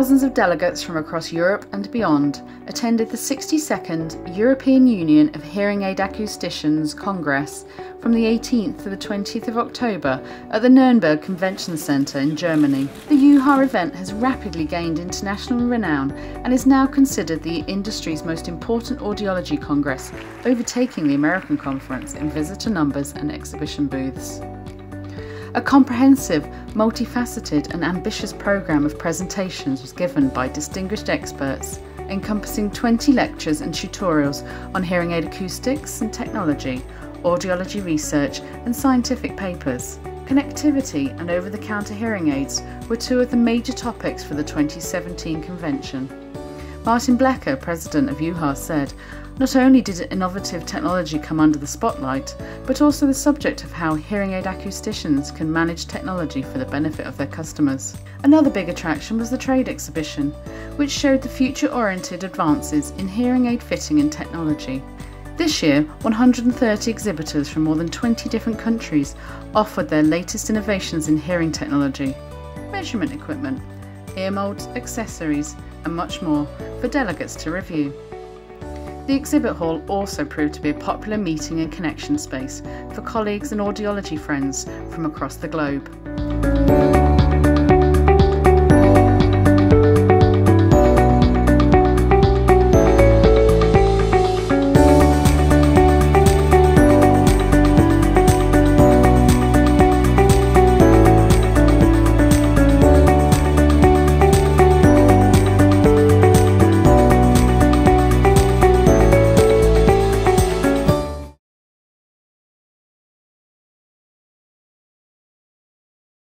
Thousands of delegates from across Europe and beyond attended the 62nd European Union of Hearing Aid Acousticians Congress from the 18th to the 20th of October at the Nuremberg Convention Centre in Germany. The EUHA event has rapidly gained international renown and is now considered the industry's most important audiology congress, overtaking the American conference in visitor numbers and exhibition booths. A comprehensive, multifaceted, and ambitious programme of presentations was given by distinguished experts, encompassing 20 lectures and tutorials on hearing aid acoustics and technology, audiology research, and scientific papers. Connectivity and over the counter hearing aids were two of the major topics for the 2017 convention. Martin Blecker, president of EUHA, said, Not only did innovative technology come under the spotlight, but also the subject of how hearing aid acousticians can manage technology for the benefit of their customers. Another big attraction was the trade exhibition, which showed the future oriented advances in hearing aid fitting and technology. This year, 130 exhibitors from more than 20 different countries offered their latest innovations in hearing technology, measurement equipment, ear molds, accessories, and much more for delegates to review. The exhibit hall also proved to be a popular meeting and connection space for colleagues and audiology friends from across the globe.